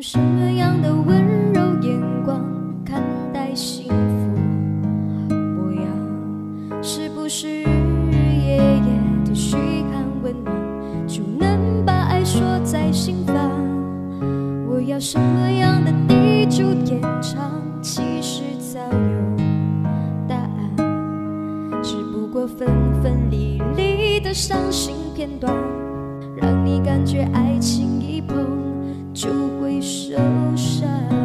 用什么样的温柔眼光看待幸福模样？是不是日日夜夜的嘘寒问暖，就能把爱锁在心房？我要什么样的地久天长？其实早有答案，只不过分分离离的伤心片段，让你感觉爱情一碰就会受伤。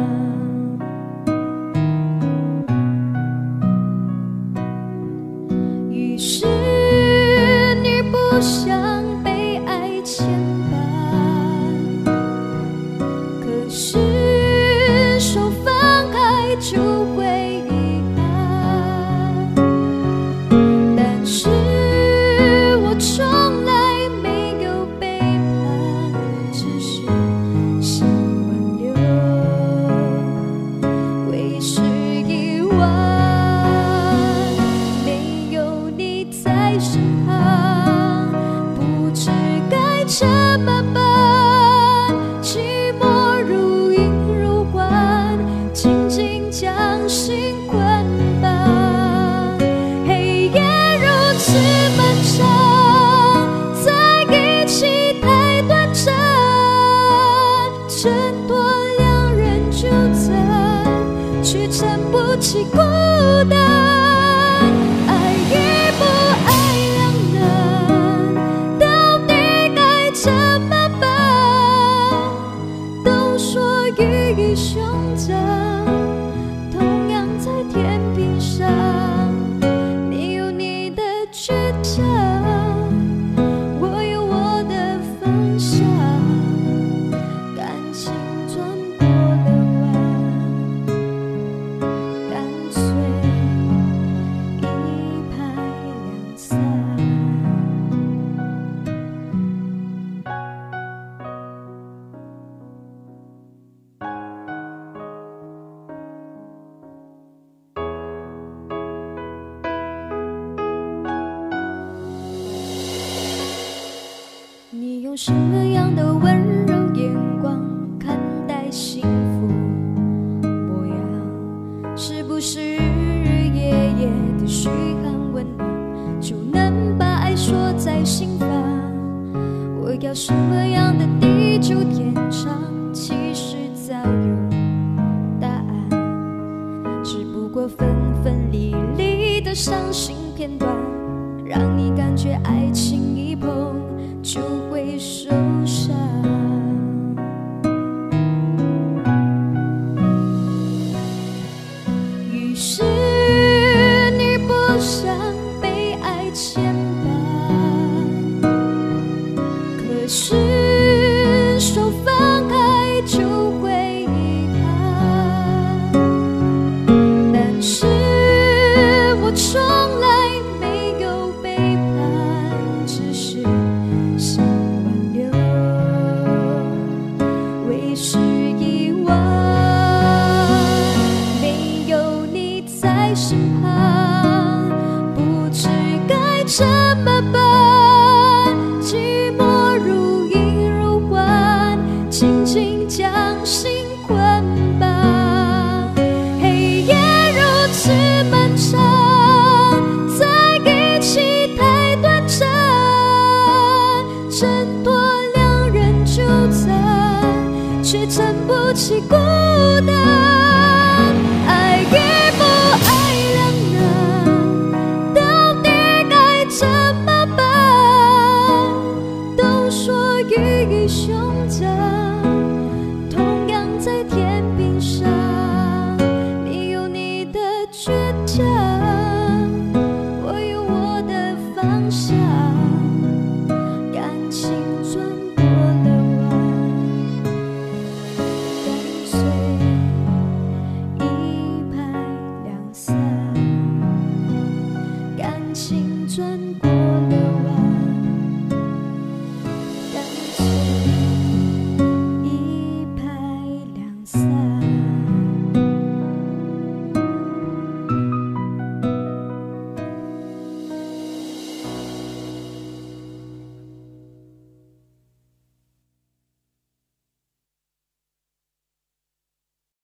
撑不起孤单。用什么样的温柔眼光看待幸福模样？是不是日日夜夜的嘘寒问暖，就能把爱锁在心房？我要什么样的地久天长？其实早有答案，只不过分分离离的伤心片段，让你感觉爱情一生是孤单，爱与不爱两难，到底该怎么办？都说鱼与熊掌，同样在天平上，你有你的倔强，我有我的方向。